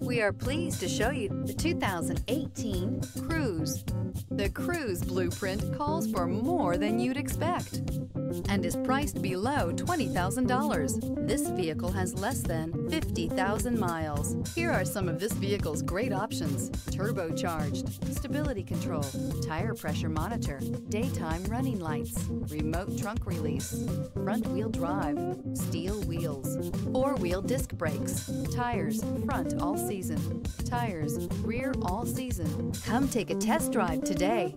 We are pleased to show you the 2018 Cruze. The Cruze blueprint calls for more than you'd expect and is priced below $20,000. This vehicle has less than 50,000 miles. Here are some of this vehicle's great options. Turbocharged, stability control, tire pressure monitor, daytime running lights, remote trunk release, front wheel drive, steel wheels, four wheel disc brakes, tires, front all season, tires, rear all season. Come take a test drive today.